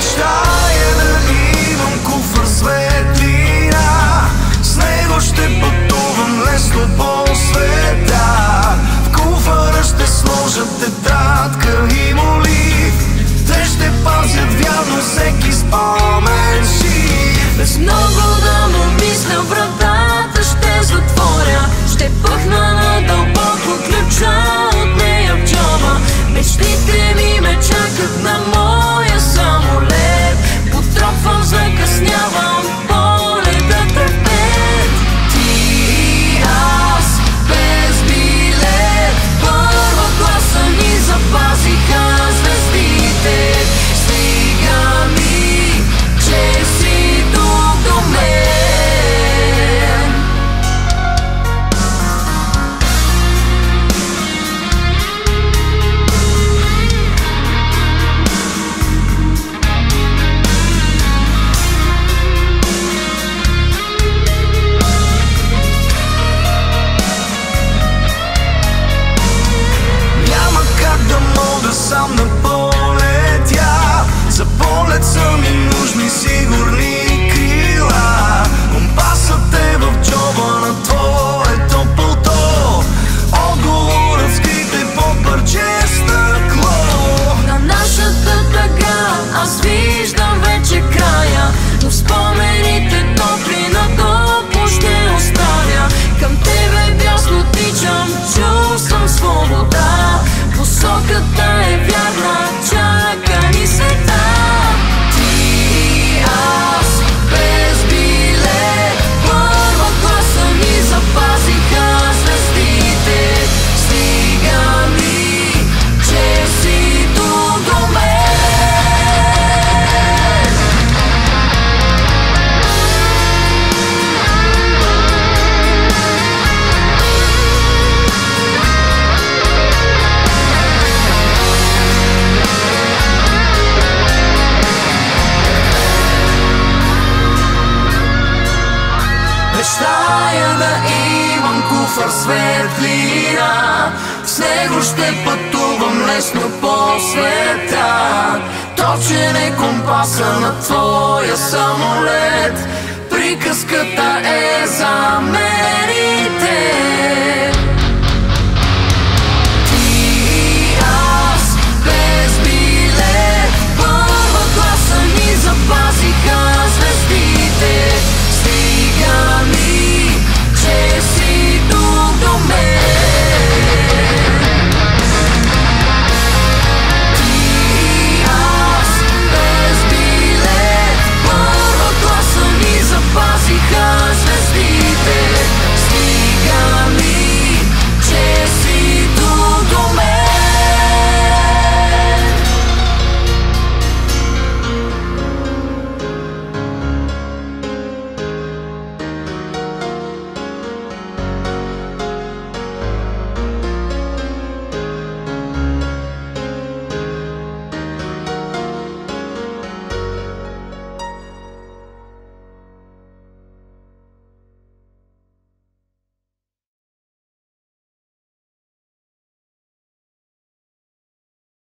Stop. Куфър светлина. С него ще пътувам лесно по света. Точен е компаса на твоя самолет. Приказката е за мен